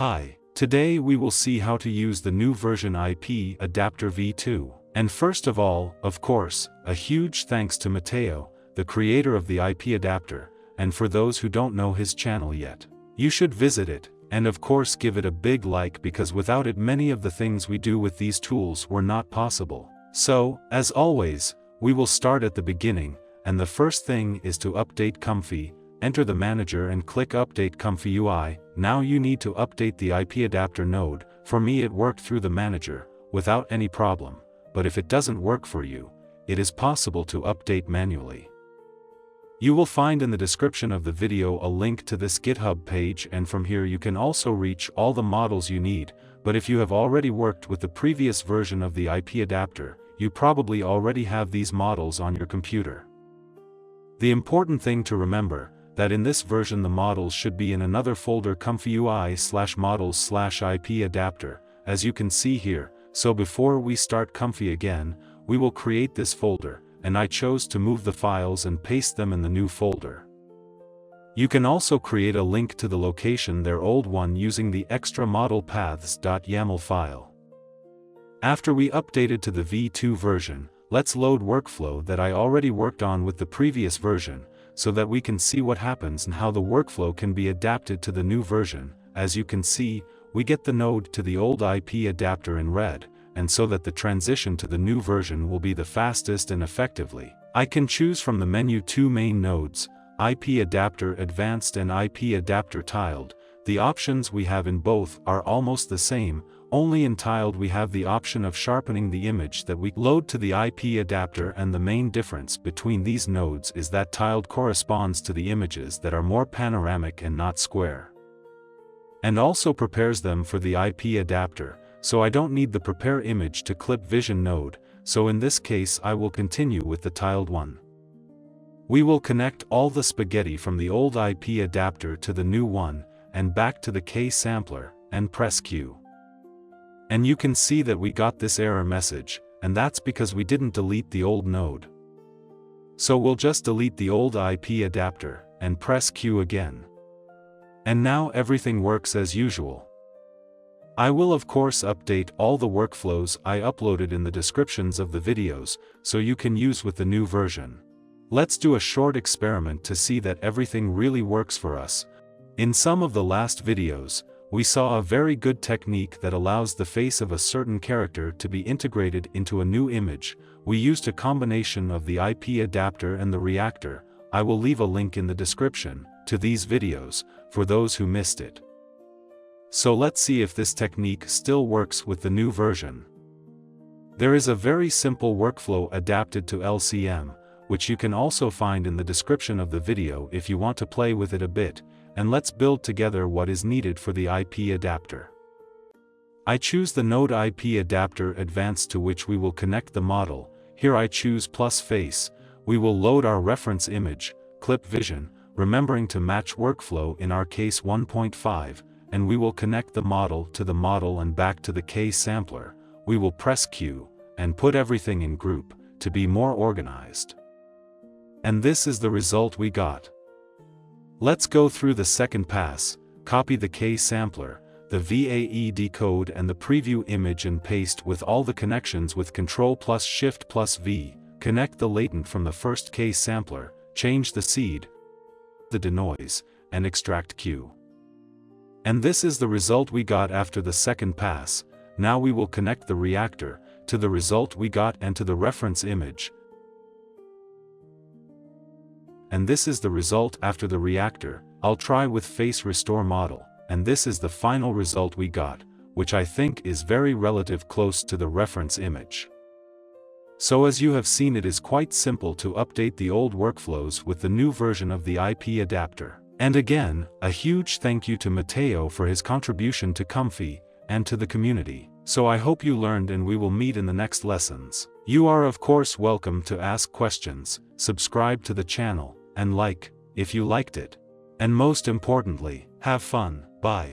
Hi, today we will see how to use the new version IP adapter v2. And first of all, of course, a huge thanks to Matteo, the creator of the IP adapter, and for those who don't know his channel yet. You should visit it, and of course give it a big like because without it many of the things we do with these tools were not possible. So, as always, we will start at the beginning, and the first thing is to update Comfy, enter the manager and click update Comfy UI, now you need to update the IP adapter node, for me it worked through the manager, without any problem, but if it doesn't work for you, it is possible to update manually. You will find in the description of the video a link to this GitHub page and from here you can also reach all the models you need, but if you have already worked with the previous version of the IP adapter, you probably already have these models on your computer. The important thing to remember, that in this version the models should be in another folder comfyui slash models slash IP adapter, as you can see here, so before we start comfy again, we will create this folder, and I chose to move the files and paste them in the new folder. You can also create a link to the location their old one using the extra model paths.yaml file. After we updated to the v2 version, let's load workflow that I already worked on with the previous version, so that we can see what happens and how the workflow can be adapted to the new version. As you can see, we get the node to the old IP adapter in red, and so that the transition to the new version will be the fastest and effectively. I can choose from the menu two main nodes, IP adapter advanced and IP adapter tiled, the options we have in both are almost the same, only in tiled we have the option of sharpening the image that we load to the IP adapter and the main difference between these nodes is that tiled corresponds to the images that are more panoramic and not square. And also prepares them for the IP adapter, so I don't need the prepare image to clip vision node, so in this case I will continue with the tiled one. We will connect all the spaghetti from the old IP adapter to the new one, and back to the K sampler, and press Q. And you can see that we got this error message, and that's because we didn't delete the old node. So we'll just delete the old IP adapter, and press Q again. And now everything works as usual. I will of course update all the workflows I uploaded in the descriptions of the videos, so you can use with the new version. Let's do a short experiment to see that everything really works for us. In some of the last videos, we saw a very good technique that allows the face of a certain character to be integrated into a new image, we used a combination of the IP adapter and the reactor, I will leave a link in the description, to these videos, for those who missed it. So let's see if this technique still works with the new version. There is a very simple workflow adapted to LCM, which you can also find in the description of the video if you want to play with it a bit, and let's build together what is needed for the IP adapter. I choose the Node IP adapter advanced to which we will connect the model, here I choose plus face, we will load our reference image, clip vision, remembering to match workflow in our case 1.5, and we will connect the model to the model and back to the K sampler, we will press Q, and put everything in group, to be more organized. And this is the result we got. Let's go through the second pass, copy the K sampler, the VAE decode and the preview image and paste with all the connections with Ctrl plus Shift plus V, connect the latent from the first K sampler, change the seed, the denoise, and extract Q. And this is the result we got after the second pass, now we will connect the reactor, to the result we got and to the reference image. And this is the result after the reactor, I'll try with face restore model, and this is the final result we got, which I think is very relative close to the reference image. So as you have seen it is quite simple to update the old workflows with the new version of the IP adapter. And again, a huge thank you to Matteo for his contribution to Comfy, and to the community. So I hope you learned and we will meet in the next lessons. You are of course welcome to ask questions, subscribe to the channel, and like, if you liked it. And most importantly, have fun, bye.